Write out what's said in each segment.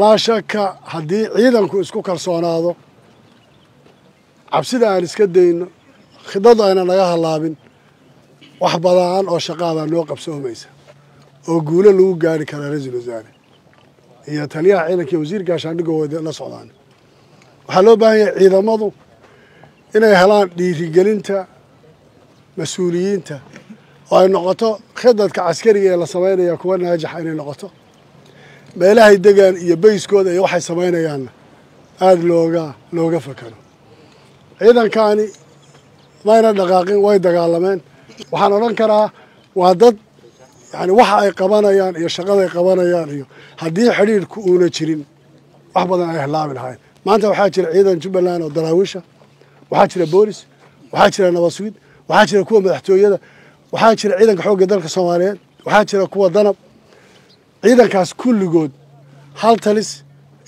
laa shaka haddii ciidanku isku kalsoonaado cabsida aan iska dayno khidadu ayna naga hallaabin wax badaan oo shaqaadaa noo qabsoomaysa oo guulo lagu gaari karaa ra'iisul wasaare. Iyo taliyaha ciidanka iyo wasiir gaashaandhigoo la socdaan. Waxaa loo baahan yahay ciidamadu inay helaan dhiirigelinta mas'uuliyiinta oo ay noqoto khidadka caskariga ee la samaynaya kuwa naajaxa inay noqoto meelahay degaan iyo bayskooda iyo waxay samaynayaanna aada looga looga fakaro ciidankaani mayna dhaqaaqin way dagaalameen. Waxaan odhan karaa waa dad yani waxa ay qabanayaan iyo shaqaday qabanayaan iyo haddii xidhiidhku uuna jirin wax badan ay halaabi lahayn maanta waxaa jira ciidan jubbaland oo daraawiisha waxaa jira boolis waxaa jira nabaswiid waxaa jira kuwa madaxtooyada waxaa jira ciidanka xoogga dalka soomaaliyeed waxaa jira kuwa danab ciidankaas kulligood hal talis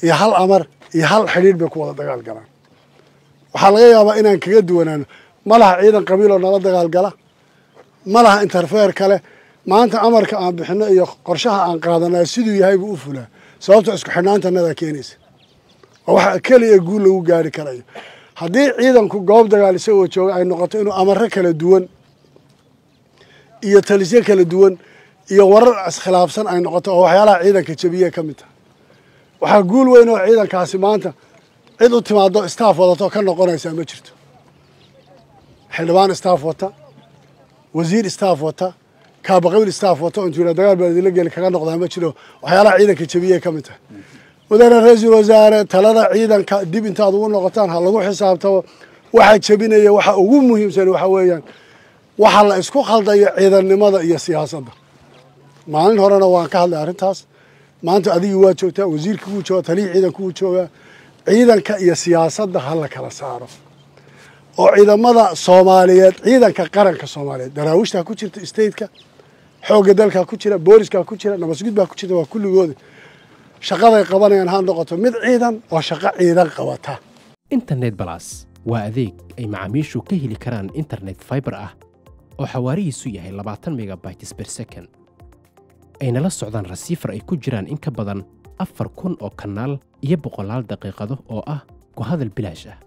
iyo hal amar iyo hal xidhiidh bay ku wada dagaal galaan. Waxaa laga yaabaa inaan kaga duwanaano ma laha ciidan qabiiloo nala dagaal gala ma laha interfeer kale maanta amarka aan bixino iyo qorshaha aan qaadanaa siduu yahay buu u fulaa sababto isku xidhnaantanadaa keenaysa. Waa waxa keliya guul lagu gaari karayo. Haddii ciidanku goob dagaal isagoo jooga ay noqoto inuu amaro kala duwan iyo talisyo kala duwan iyo warar iskhilaafsan ay noqoto oo waxyaalaha ciidanka jabiye ka mid taha waxaa guul weyn oo ciidankaasi maanta cid u timaado staff wadato ka noqonaysaa ma jirto. Xildhibaan staff wata wasiir staff wata kaabaqabiil staff wata oo dagaal baa geli kaga noqdaa ma jiro waxyaalaha ciidanka jabiye ka mid tahay mudane ra'iisul wasaare talada ciidanka dib intaad ugu noqotaan ha lagu xisaabtamo waxa jebinaya waxa ugu muhiimsan waxa weeyaan waxa la isku khaldayo ciidannimada iyo siyaasadda maalin horena waan ka hadlay arrintaas. Maanta adigii waa joogtaa wasiirkii wuu joogaa taliyii ciidanku wuu joogaa ciidanka iyo siyaasadda ha la kala saaro. Oo ciidamada soomaaliyeed ciidanka qaranka soomaaliyeed daraawiishtaa ku jirta stateka xoogga dalkaa ku jira booliskaa ku jira nabasgud baa ku jirta waa kulligooda shaqaday qabanayaan ha noqoto mid ciidan oo shaqo ciidan qabata. Internet balas waa adeeg ay macaamiishu ka heli karaan internet fiber ah oo xawaarihiisu yahay labaatan megabytes per second ayna la socdaan rasiifar ay ku jiraan in ka badan afar kun oo kanaal iyo boqolaal daqiiqado oo ah ku hadal bilaash ah